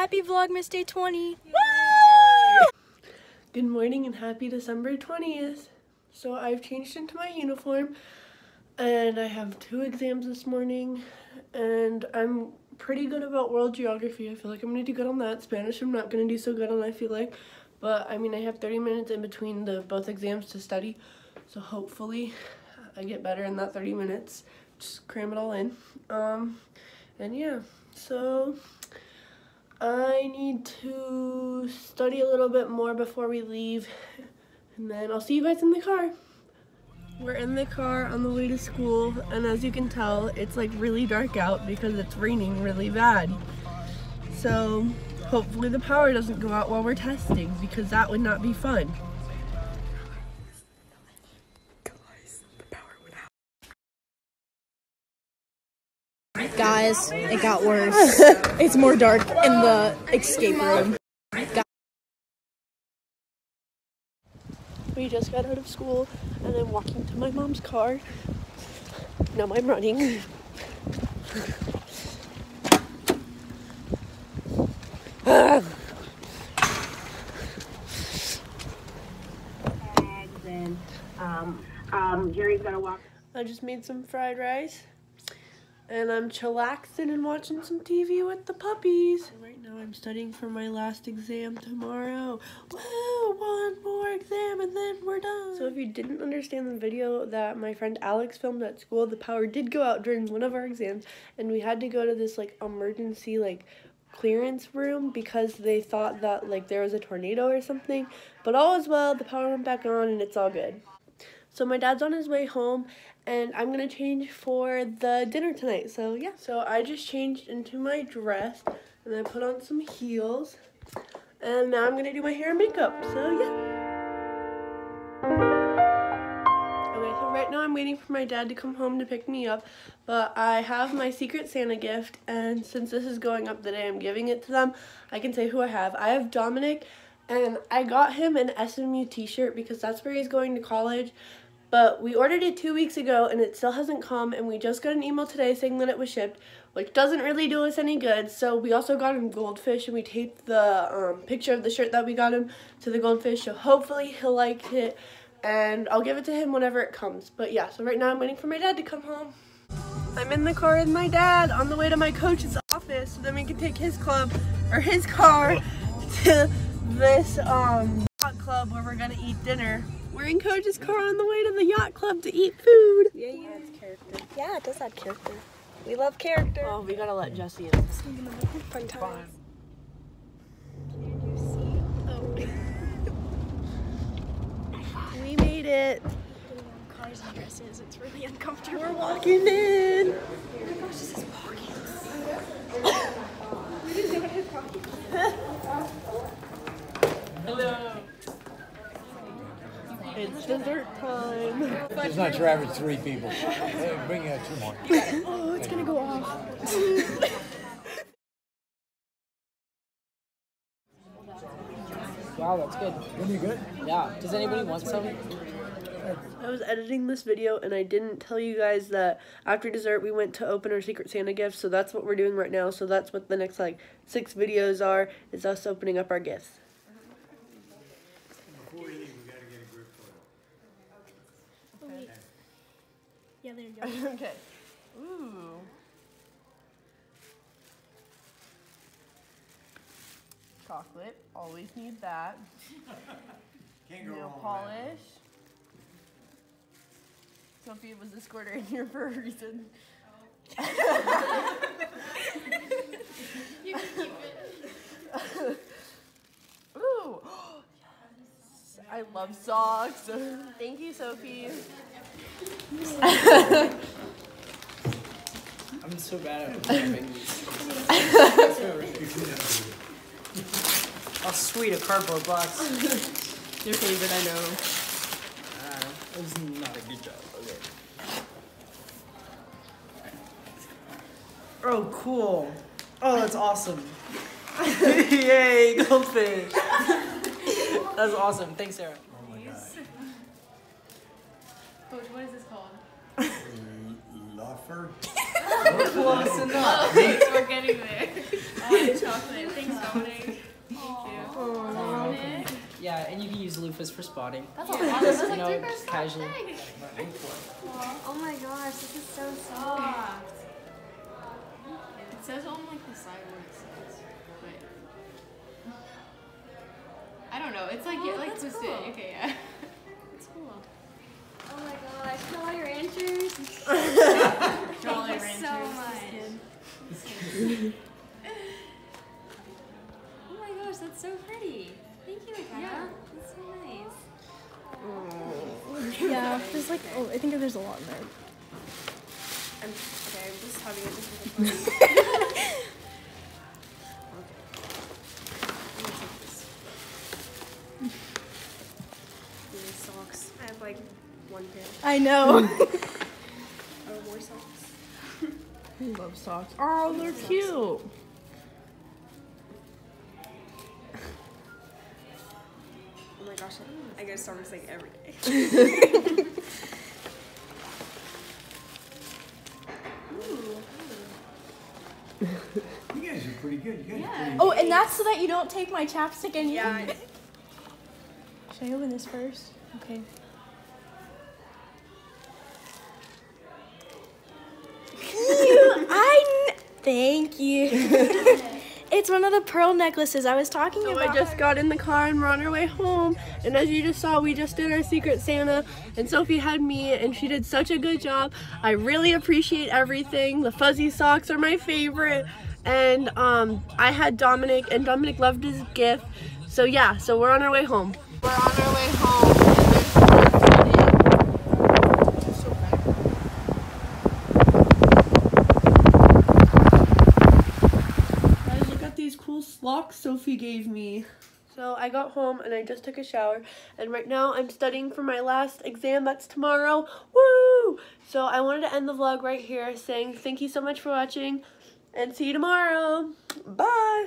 Happy Vlogmas Day 20. Good morning and happy December 20th. So I've changed into my uniform and I have two exams this morning and I'm pretty good about world geography. I feel like I'm going to do good on that. Spanish I'm not going to do so good on I feel like. But I mean I have 30 minutes in between the both exams to study. So hopefully I get better in that 30 minutes. Just cram it all in. Um and yeah. So I need to study a little bit more before we leave, and then I'll see you guys in the car. We're in the car on the way to school, and as you can tell, it's like really dark out because it's raining really bad. So hopefully the power doesn't go out while we're testing because that would not be fun. Guys, it got worse. it's more dark in the escape room. We just got out of school, and I'm walking to my mom's car. Now I'm running. bags and um, um, Jerry's gonna walk. I just made some fried rice. And I'm chillaxing and watching some TV with the puppies. Right now I'm studying for my last exam tomorrow. Woo! One more exam and then we're done. So if you didn't understand the video that my friend Alex filmed at school, the power did go out during one of our exams and we had to go to this like emergency like clearance room because they thought that like there was a tornado or something. But all is well, the power went back on and it's all good. So my dad's on his way home and I'm gonna change for the dinner tonight. So yeah, so I just changed into my dress and I put on some heels and now I'm gonna do my hair and makeup. So yeah. Okay, so right now I'm waiting for my dad to come home to pick me up, but I have my Secret Santa gift and since this is going up the day I'm giving it to them, I can say who I have. I have Dominic and I got him an SMU t-shirt because that's where he's going to college. But we ordered it two weeks ago and it still hasn't come and we just got an email today saying that it was shipped which doesn't really do us any good. So we also got him goldfish and we taped the um, picture of the shirt that we got him to the goldfish so hopefully he'll like it and I'll give it to him whenever it comes. But yeah so right now I'm waiting for my dad to come home. I'm in the car with my dad on the way to my coach's office so then we can take his club or his car to this um club where we're gonna eat dinner we're in Coach's car on the way to the yacht club to eat food. Yeah, yeah, it's character. Yeah, it does add character. We love character. Oh, we gotta let Jesse in. Fun times. Can you see? We made it. Cars and dresses, it's really uncomfortable. We're walking in. Oh my gosh, this is pockets. Hello. It's dessert time. It's not your average three people. Hey, bring uh, two more. Oh, it's gonna go off. Wow, that's good. Isn't it good? Yeah. Does anybody want some? I was editing this video and I didn't tell you guys that after dessert we went to open our Secret Santa gifts. So that's what we're doing right now. So that's what the next like six videos are, is us opening up our gifts. Before we leave, we gotta get a group photo. Yeah, there you go. okay. Ooh. Chocolate. Always need that. Can't go Nail wrong with polish. Sophia was the squirter in here for a reason. You can keep it. Ooh. yes. I love socks. Thank you, Sophie. I'm so bad at remembering these. Oh, sweet, a cardboard box. Your favorite, I know. Uh, that was not a good job. Okay. Oh, cool. Oh, that's awesome. Yay, goldfish. that's awesome. Thanks, Sara. Coach, what is this called? Luffer? Close oh, enough. Oh, we're getting there. I want chocolate. Thanks, Dominic. Thank you. Dominic. Yeah, and you can use loofahs for spotting. That's yeah. awesome. That's like you know, just casual. Oh my gosh, this is so soft. It says on like the side where it says, but I don't know. It's like oh, it like twisted. Cool. Okay, yeah gosh, Jolly Ranchers. Jolly Thank you so much. Oh my gosh, that's so pretty. Thank you, McKenna. Yeah. That's so nice. Yeah, there's like, oh, I think there's a lot in there. I'm, okay, I'm just having a difficult I know. Oh, more socks. I love socks. Oh, they're cute. Oh my gosh, I go to Starbucks like every day. You guys are pretty good. You guys are pretty Oh, and that's so that you don't take my chapstick and Yeah, I- Should I open this first? Okay. Thank you. it's one of the pearl necklaces I was talking So about. I just got in the car and we're on our way home. And as you just saw, we just did our Secret Santa. And Sophie had me, and she did such a good job. I really appreciate everything. The fuzzy socks are my favorite. And um, I had Dominic, and Dominic loved his gift. So yeah, so we're on our way home. We're on our way home. Guys, look at slocks Sophie gave me. So I got home and I just took a shower and right now I'm studying for my last exam that's tomorrow. Woo! So I wanted to end the vlog right here saying thank you so much for watching and see you tomorrow. Bye!